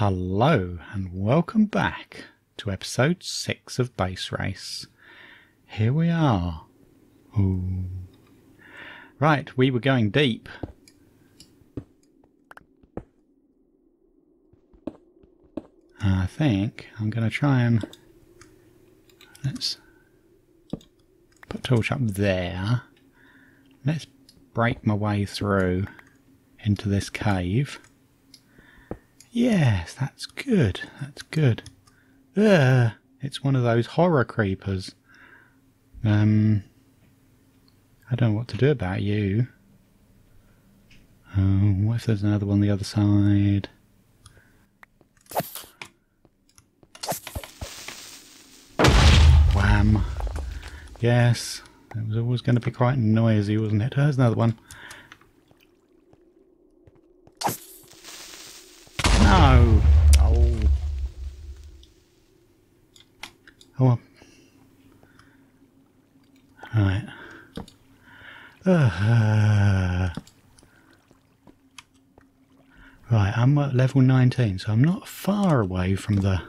Hello and welcome back to episode 6 of Base Race. Here we are. Ooh. Right, we were going deep. I think I'm going to try and... Let's put torch up there. Let's break my way through into this cave. Yes, that's good. That's good. Ugh, it's one of those horror creepers. Um, I don't know what to do about you. Oh, what if there's another one on the other side? Wham. Yes, it was always going to be quite noisy, wasn't it? There's another one. Oh. Oh well. Right. Uh, right, I'm at level 19, so I'm not far away from the...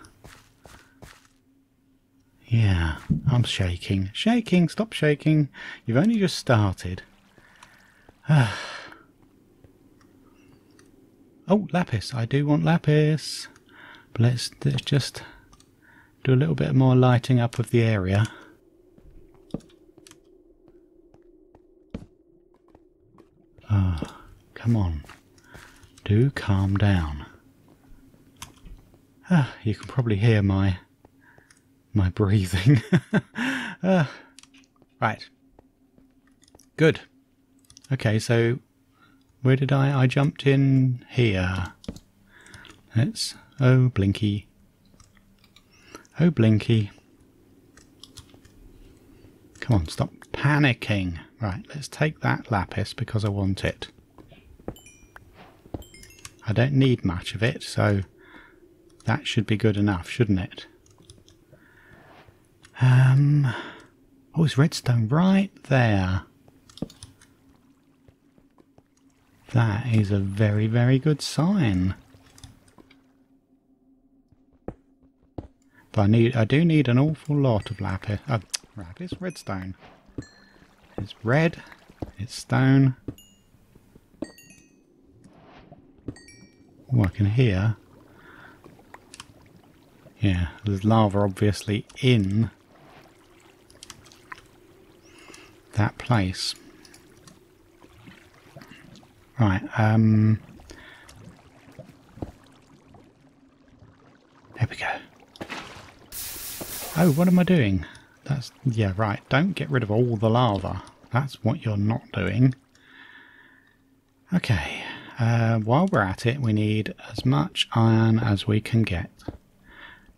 Yeah, I'm shaking. Shaking, stop shaking. You've only just started. Oh, lapis. I do want lapis. But let's, let's just do a little bit more lighting up of the area. Oh, come on. Do calm down. Ah, you can probably hear my my breathing. uh, right. Good. Okay, so where did I? I jumped in here. Let's. Oh, Blinky. Oh, Blinky. Come on, stop panicking. Right, let's take that lapis because I want it. I don't need much of it, so that should be good enough, shouldn't it? Um, oh, it's redstone right there. That is a very, very good sign. But I need, I do need an awful lot of lapis. Uh, lapis, redstone. It's red. It's stone. Oh, I can hear. Yeah, there's lava obviously in that place. Right, um... There we go. Oh, what am I doing? That's... Yeah, right. Don't get rid of all the lava. That's what you're not doing. Okay. Uh, while we're at it, we need as much iron as we can get.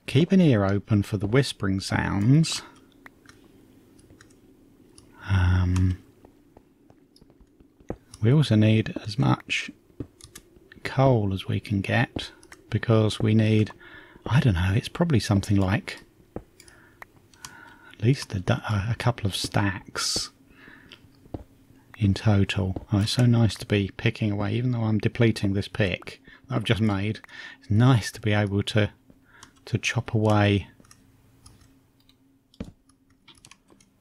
Keep an ear open for the whispering sounds. Um... We also need as much coal as we can get because we need, I don't know, it's probably something like at least a, uh, a couple of stacks in total. Oh, it's so nice to be picking away, even though I'm depleting this pick that I've just made. It's nice to be able to to chop away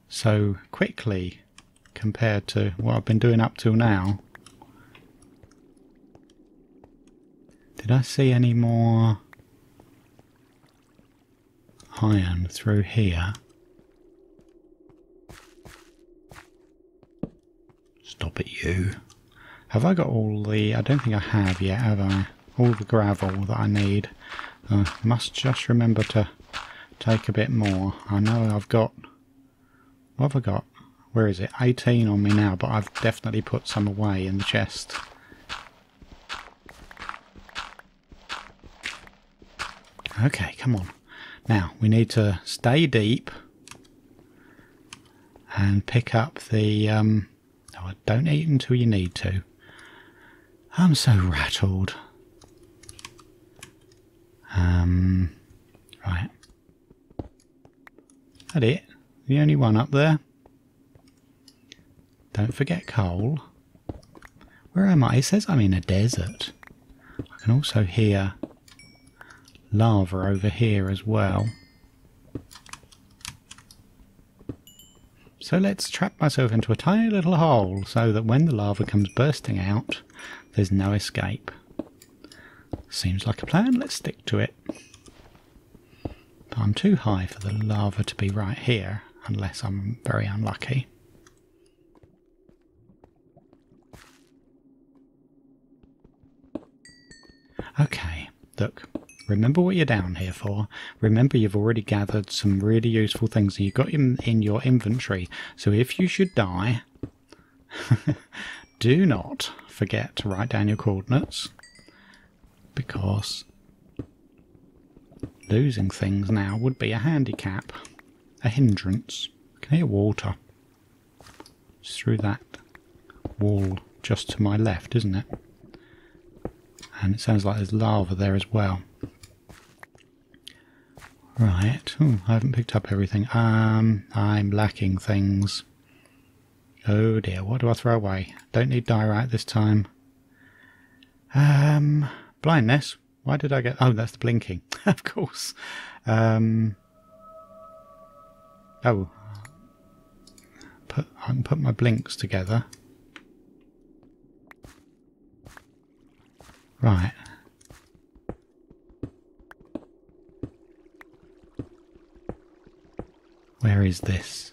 so quickly compared to what I've been doing up till now. Did I see any more iron through here? Stop it, you. Have I got all the... I don't think I have yet, have I? All the gravel that I need. I must just remember to take a bit more. I know I've got... What have I got? Where is it? 18 on me now, but I've definitely put some away in the chest. Okay, come on. Now, we need to stay deep and pick up the... Um, oh, don't eat until you need to. I'm so rattled. Um, right. That it? The only one up there? Don't forget coal. Where am I? It says I'm in a desert. I can also hear lava over here as well. So let's trap myself into a tiny little hole so that when the lava comes bursting out, there's no escape. Seems like a plan, let's stick to it. But I'm too high for the lava to be right here, unless I'm very unlucky. Okay, look, remember what you're down here for. Remember you've already gathered some really useful things and you've got them in your inventory. So if you should die, do not forget to write down your coordinates because losing things now would be a handicap, a hindrance. I can hear water. It's through that wall just to my left, isn't it? And it sounds like there's lava there as well. Right. Ooh, I haven't picked up everything. Um, I'm lacking things. Oh dear, what do I throw away? Don't need diorite this time. Um, blindness. Why did I get... Oh, that's the blinking. of course. Um, oh. Put, I can put my blinks together. Right. Where is this?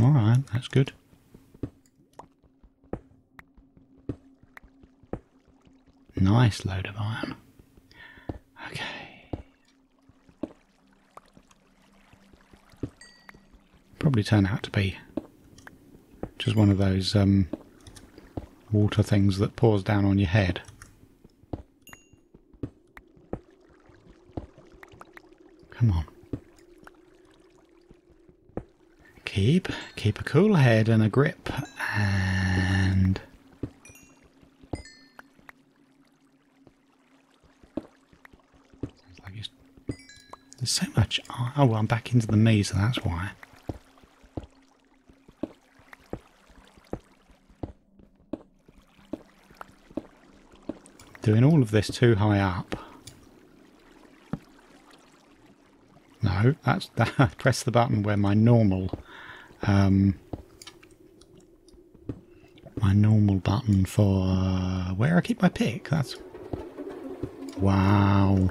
Alright, that's good. Nice load of iron. Okay. Probably turn out to be just one of those um, water things that pours down on your head. Come on. Keep, keep a cool head and a grip and... There's so much... Oh, well, I'm back into the me, so that's why. Doing all of this too high up. No, that's that. Press the button where my normal, um, my normal button for uh, where I keep my pick. That's wow.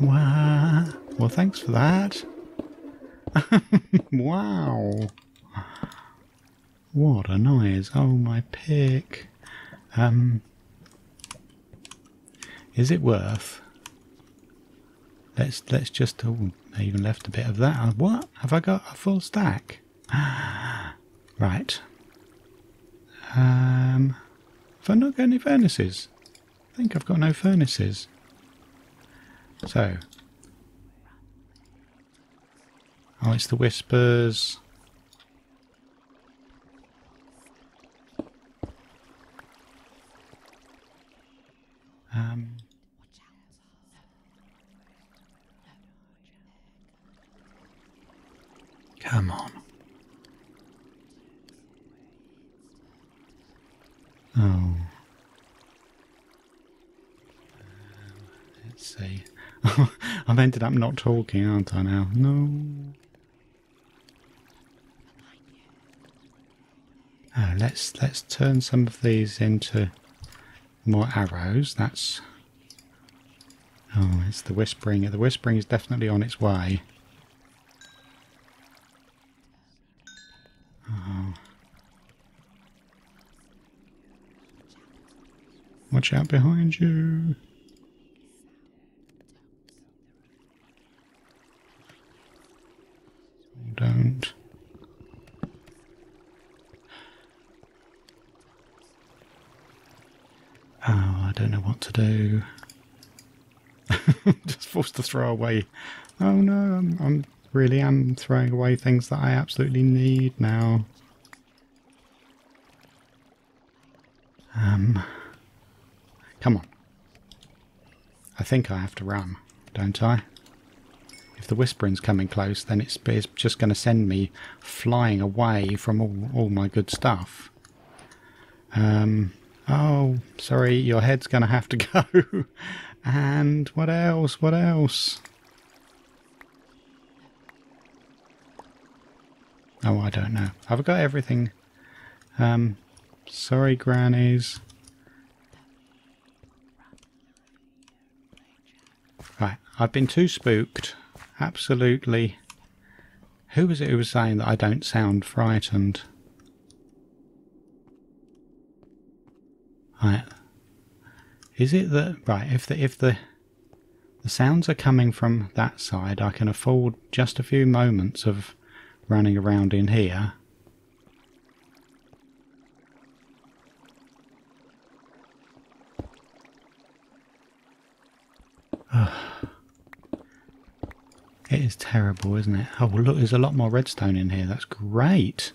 Wow. Well, thanks for that. wow. What a noise. Oh, my pick. Um, is it worth? Let's let's just. Oh, I even left a bit of that. What have I got a full stack? right. Um, have I not got any furnaces? I think I've got no furnaces. So. Oh, it's the whispers. Come on. Oh. Let's see. I've ended up not talking, aren't I now? No. Oh, let's let's turn some of these into more arrows. That's... Oh, it's the whispering. The whispering is definitely on its way. Watch out behind you. Don't. Oh, I don't know what to do. Just forced to throw away. Oh no, I'm, I'm really am throwing away things that I absolutely need now. Come on. I think I have to run, don't I? If the whispering's coming close, then it's, it's just going to send me flying away from all, all my good stuff. Um, oh, sorry, your head's going to have to go. and what else? What else? Oh, I don't know. I've got everything? Um, sorry, grannies. Right, I've been too spooked. Absolutely. Who was it who was saying that I don't sound frightened? Right. Is it that right? If the if the the sounds are coming from that side, I can afford just a few moments of running around in here. Is terrible, isn't it? Oh, look, there's a lot more redstone in here. That's great.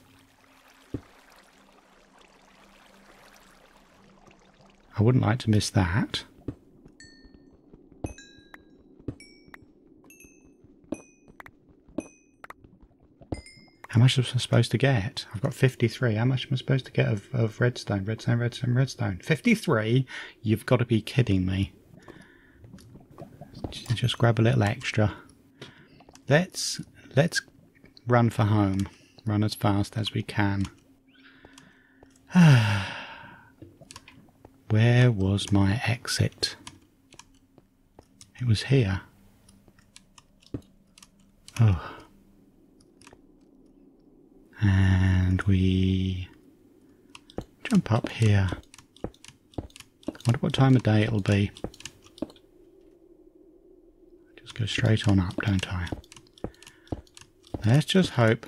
I wouldn't like to miss that. How much am I supposed to get? I've got 53. How much am I supposed to get of, of redstone? Redstone, redstone, redstone. 53? You've got to be kidding me. Just grab a little extra. Let's let's run for home. Run as fast as we can. Where was my exit? It was here. Oh. And we jump up here. wonder what time of day it'll be. Just go straight on up, don't I? Let's just hope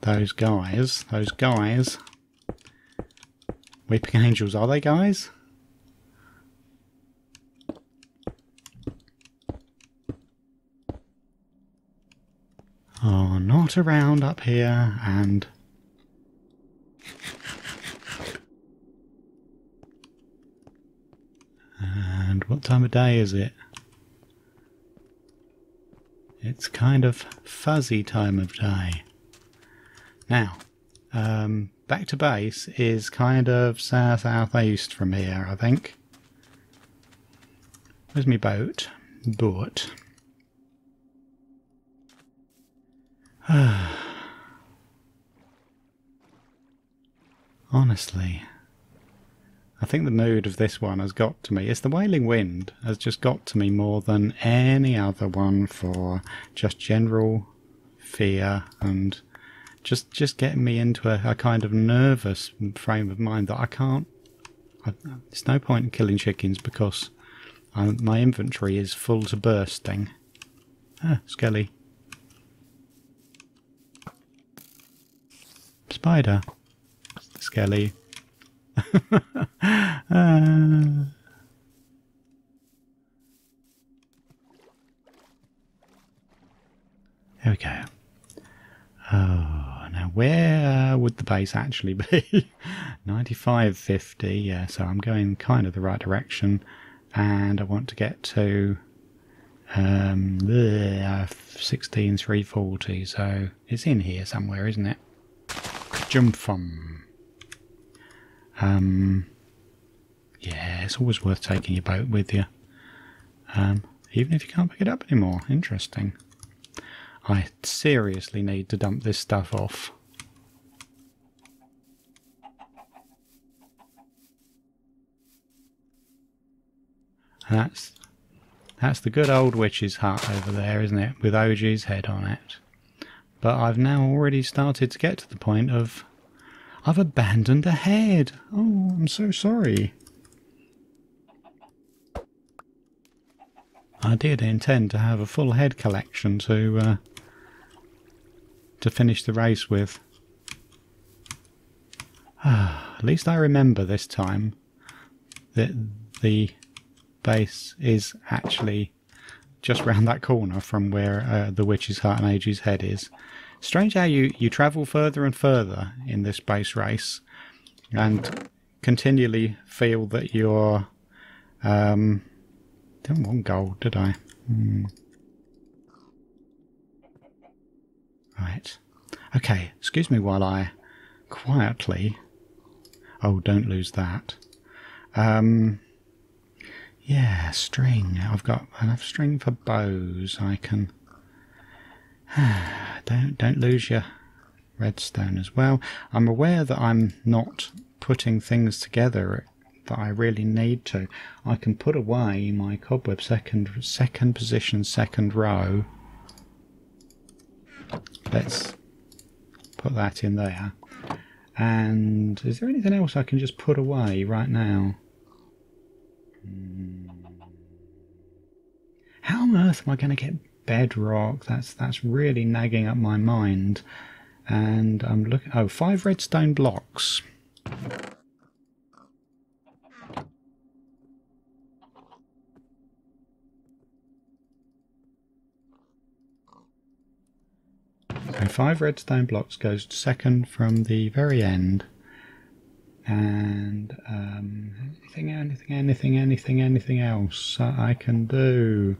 those guys, those guys, Weeping Angels, are they guys? Are not around up here and and what time of day is it? It's kind of fuzzy time of day. Now, um, back to base is kind of south southeast from here, I think. Where's my boat? Boat. Honestly, I think the mood of this one has got to me. It's the Wailing Wind has just got to me more than any other one for just general fear and just just getting me into a, a kind of nervous frame of mind that I can't. I, there's no point in killing chickens because I, my inventory is full to bursting. Ah, Skelly. Spider. Skelly. Uh, there we go. Oh, now where would the base actually be? 9550, yeah, so I'm going kind of the right direction. And I want to get to um, 16340, so it's in here somewhere, isn't it? Jump from. Um, yeah, it's always worth taking your boat with you. Um, even if you can't pick it up anymore. Interesting. I seriously need to dump this stuff off. That's that's the good old witch's hut over there, isn't it? With OG's head on it. But I've now already started to get to the point of I've abandoned a head. Oh, I'm so sorry. I did intend to have a full head collection to uh, to finish the race with. At least I remember this time that the base is actually just round that corner from where uh, the witch's hut and AG's head is. Strange how you, you travel further and further in this base race and continually feel that you're um, Didn't want gold, did I? Hmm. Right. Okay, excuse me while I quietly... Oh, don't lose that. Um, yeah, string. I've got enough string for bows. I can... don't, don't lose your redstone as well. I'm aware that I'm not putting things together that I really need to. I can put away my cobweb second second position second row. Let's put that in there. And is there anything else I can just put away right now? Hmm. How on earth am I going to get bedrock? That's that's really nagging at my mind. And I'm looking. Oh, five redstone blocks. So five redstone blocks goes second from the very end. And um, anything, anything, anything, anything, anything else I can do?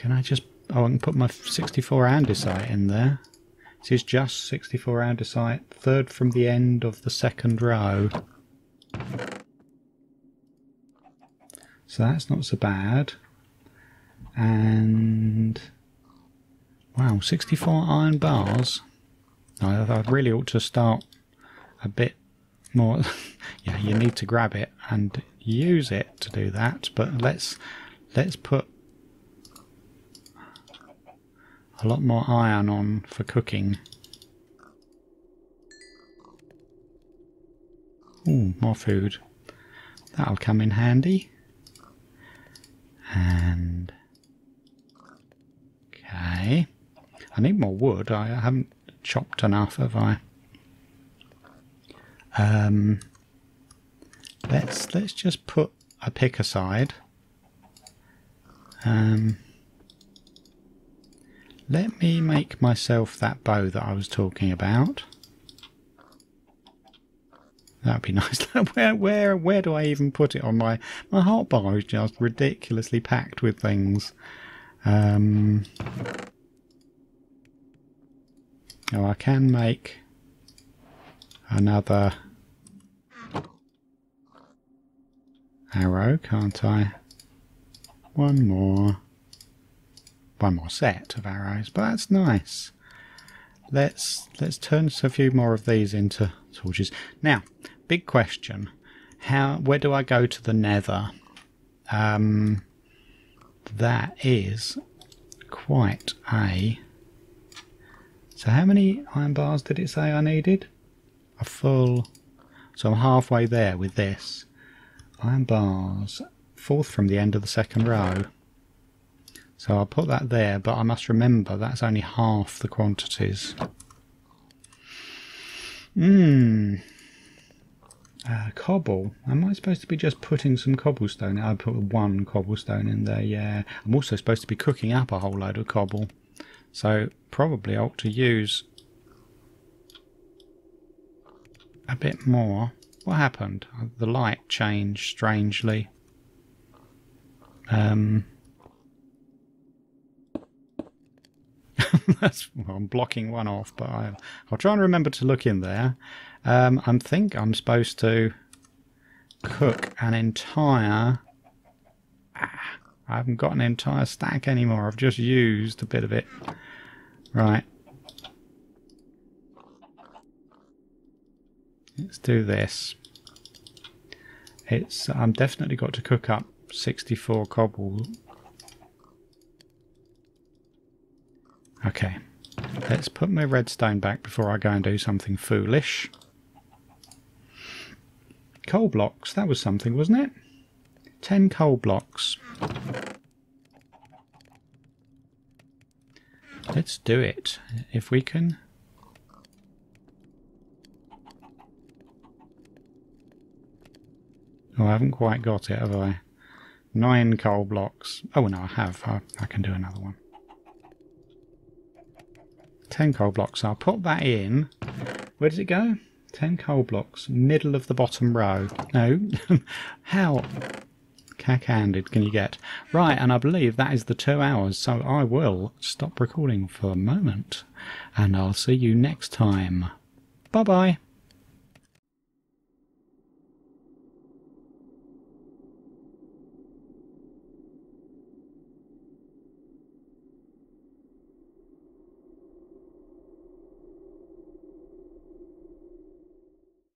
Can I just... Oh, I can put my 64 andesite in there. This is just 64 andesite, third from the end of the second row. So that's not so bad. And Wow, 64 iron bars. I, I really ought to start a bit more. yeah, you need to grab it and use it to do that. But let's let's put a lot more iron on for cooking. Ooh, more food. That'll come in handy. And okay. I need more wood. I haven't chopped enough, have I? Um, let's let's just put a pick aside. Um, let me make myself that bow that I was talking about. That'd be nice. where where where do I even put it on my my hotbar is just ridiculously packed with things. Um, now I can make another arrow, can't I? One more. One more set of arrows, but that's nice. Let's let's turn a few more of these into torches. Now, big question. How where do I go to the nether? Um that is quite a so how many iron bars did it say I needed? A full... So I'm halfway there with this. Iron bars, fourth from the end of the second row. So I'll put that there, but I must remember that's only half the quantities. Mmm. Uh, cobble. Am I supposed to be just putting some cobblestone? I put one cobblestone in there, yeah. I'm also supposed to be cooking up a whole load of cobble. So probably I ought to use a bit more. What happened? The light changed strangely. Um, that's well, I'm blocking one off, but I, will try and remember to look in there. Um, I think I'm supposed to cook an entire. Ah, I haven't got an entire stack anymore. I've just used a bit of it. Right. Let's do this. It's I'm definitely got to cook up 64 cobble. Okay. Let's put my redstone back before I go and do something foolish. Coal blocks, that was something, wasn't it? 10 coal blocks. Let's do it. If we can... Oh, I haven't quite got it, have I? Nine coal blocks. Oh, no, I have. I, I can do another one. Ten coal blocks. I'll put that in. Where does it go? Ten coal blocks. Middle of the bottom row. No. How? cack-handed can you get? Right, and I believe that is the two hours, so I will stop recording for a moment, and I'll see you next time. Bye-bye.